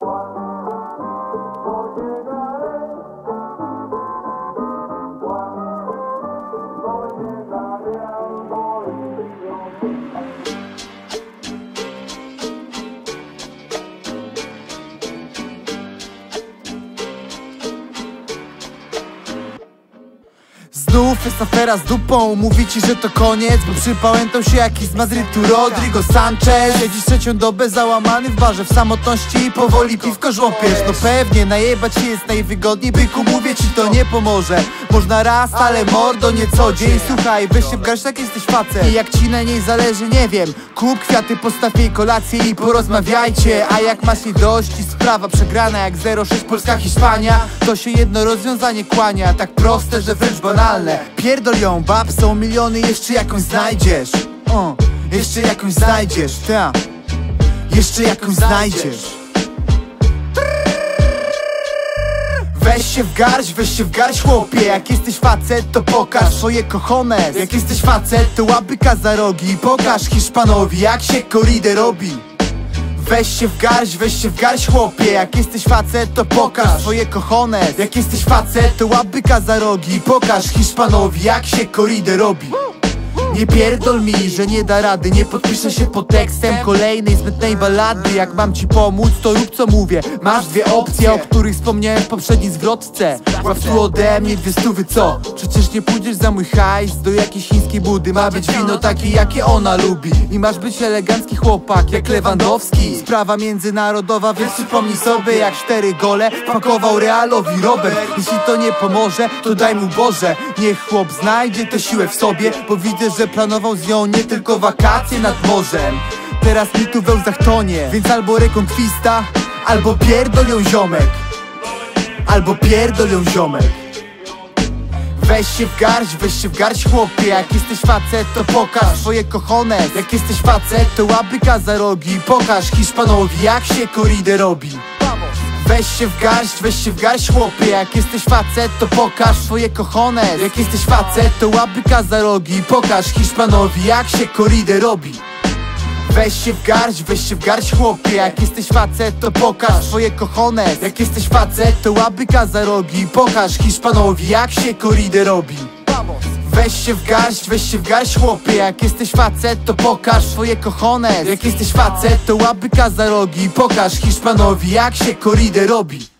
Thank you. Znów jest afera z dupą. Mówi ci, że to koniec Bo przypałętał się jakiś z Madrytu. Rodrigo Sanchez Siedzisz trzecią dobę załamany w barze W samotności. Powoli piwko żłopiesz. No pewnie, najebać się jest najwygodniej Byku, mówię ci, to nie pomoże Można raz, ale mordo nie co dzień. Słuchaj, weź się w garść, tak jesteś facet. I jak ci na niej zależy, nie wiem. Kup kwiaty, postaw jej kolację i porozmawiajcie. A jak masz jej dość i sprawa przegrana Jak 0-6 Polska Hiszpania To się jedno rozwiązanie kłania. Tak proste, że wręcz banalne. Pierdol ją, bab, są miliony, jeszcze jakąś znajdziesz. O, Jeszcze jakąś znajdziesz, ta. Jeszcze jakąś znajdziesz Weź się w garść, weź się w garść chłopie. Jak jesteś facet to pokaż swoje cojones Jak jesteś facet to łabyka za rogi. Pokaż Hiszpanowi jak się koridę robi. Weź się w garść, weź się w garść chłopie. Jak jesteś facet to pokaż swoje cojones Jak jesteś facet to łabyka za rogi. Pokaż Hiszpanowi jak się koridę robi nie pierdol mi, że nie da rady Nie podpiszę się pod tekstem kolejnej zbytnej balady Jak mam ci pomóc, to rób co mówię. Masz dwie opcje, o których wspomniałem w poprzedniej zwrotce Tu ode mnie dwie stówy, co? Przecież nie pójdziesz za mój hajs do jakiejś chińskiej budy. Ma być wino takie, jakie ona lubi. I masz być elegancki chłopak, jak Lewandowski. Sprawa międzynarodowa, więc przypomnij sobie Jak cztery gole pakował Realowi Robert. Jeśli to nie pomoże, to daj mu Boże. Niech chłop znajdzie tę siłę w sobie Bo widzę, że planował z nią nie tylko wakacje nad morzem. Teraz mi tu we łzach tonie Więc albo rekonkwista, albo pierdol ją ziomek Albo pierdol ją ziomek. Weź się w garść, weź się w garść chłopie. Jak jesteś facet to pokaż swoje cojones Jak jesteś facet to łabyka za rogi. Pokaż Hiszpanowi jak się koridę robi. Weź się w garść, weź się w garść chłopie. Jak jesteś facet to pokaż swoje cojones Jak jesteś facet to łabyka za rogi. Pokaż Hiszpanowi jak się koridę robi Weź się w garść, weź się w garść chłopie. Jak jesteś facet to pokaż swoje cojones Jak jesteś facet to łabyka za rogi Pokaż Hiszpanowi jak się koridę robi. Weź się w garść, weź się w garść chłopie. Jak jesteś facet to pokaż swoje cojones Jak jesteś facet to łabyka za rogi Pokaż Hiszpanowi jak się koridę robi